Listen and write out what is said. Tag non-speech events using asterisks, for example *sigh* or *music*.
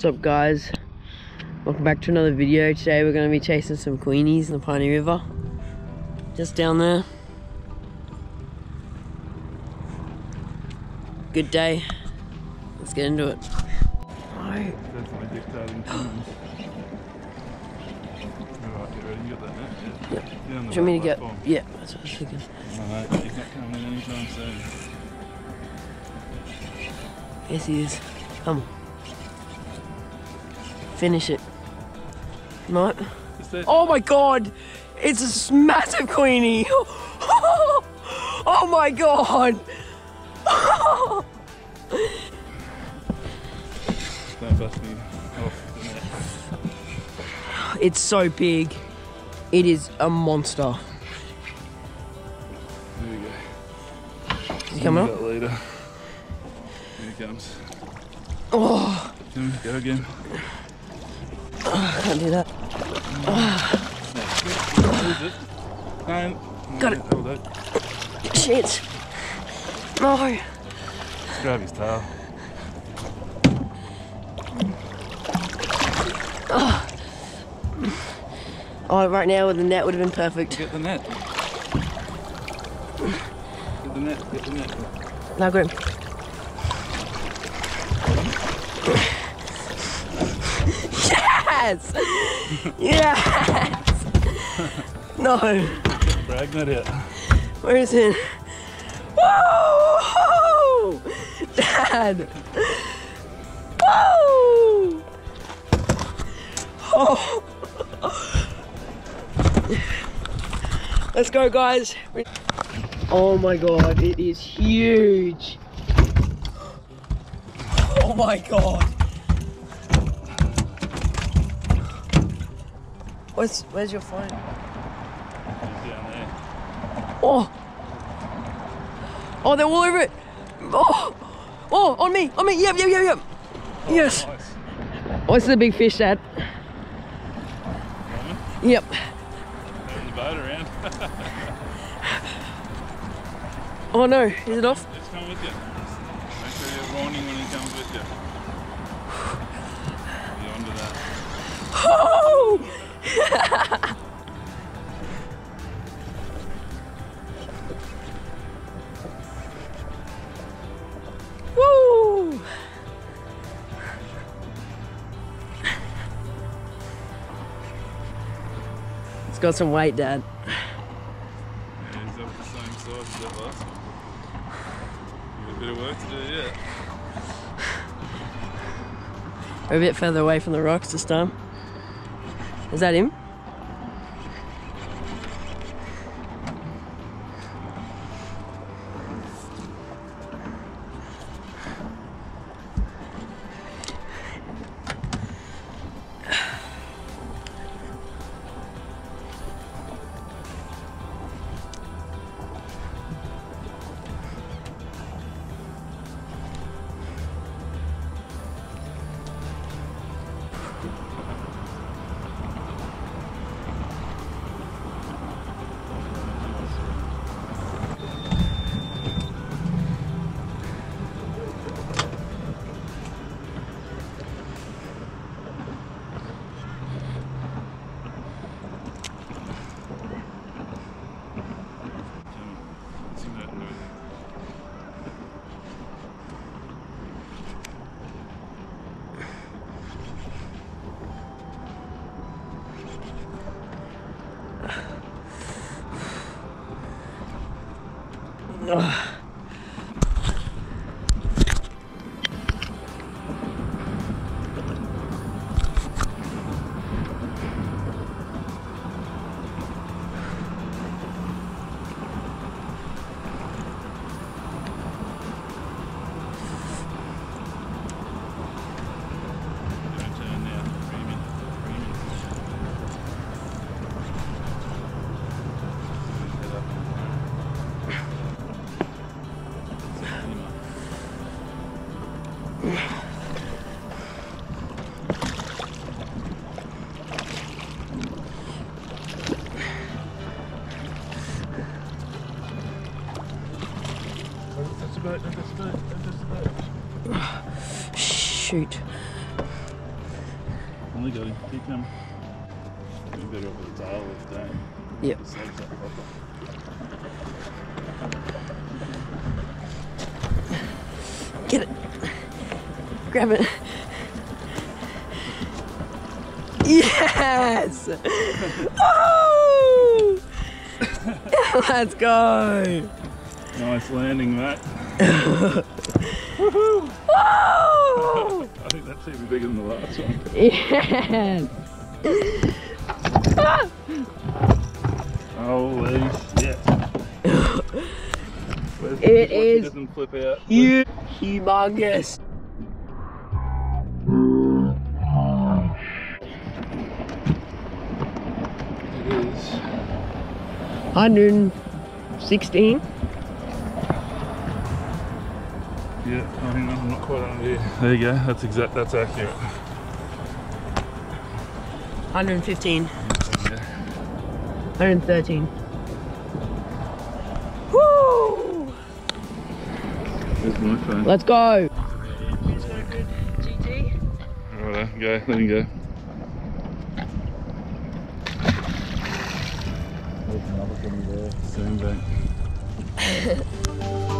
What's up guys? Welcome back to another video. Today we're going to be chasing some queenies in the Pioneer River. Just down there. Good day. Let's get into it. The Do you want me to get? platform. Yeah, that's what I was thinking. Alright, he's not coming in anytime soon. Yes he is. Come on. Finish it. That Oh my god! It's a massive queenie! *laughs* oh my god! don't bust me off the net? It's so big. It is a monster. There we go. Is he coming up? Later. Here he comes. Oh, go again. I can't do that. Who is it? No. Got it. Hold it. Shit. No. Grab his tail. Oh, oh right now with the net would have been perfect. Get the net. Get the net. Get the net. Now got him. Yes! Yes! No. Brag net out. Where is it? Whoa! Dad! Whoa! Oh! Let's go, guys. Oh my god, it is huge. Oh my god. Where's, where's your phone? Down there. Oh! Oh, they're all over it! Oh! Oh, on me! On me! Yep, yep, yep, yep! Oh, yes! Nice. Oh, What's the big fish, Dad? Yep. turn the boat around. *laughs* Oh no, is it off? Let's come with you. Make sure you're warning when he comes with you. Got some weight, Dad. Up the same size as that last one. You've got a bit of work to do yet. We're a bit further away from the rocks this time. Is that him? Don't Shoot. Finally got him. Keep him. You better over the tail lift, don't? Yep. Just legs up proper. Get it. Grab it. Yes! *laughs* Oh! *laughs* Let's go! Nice landing, mate. *laughs* Woo! *laughs* I think that's even bigger than the last one. Yes! Holy shit. It doesn't flip out. Huge, humongous. It is. 116. Yeah, I mean, I'm not quite under here. There you go. That's exact. That's accurate. 115. 113. Woo! There's my phone. Let's go. Alright, go. Let him go. There's another thing there. Same bank. *laughs*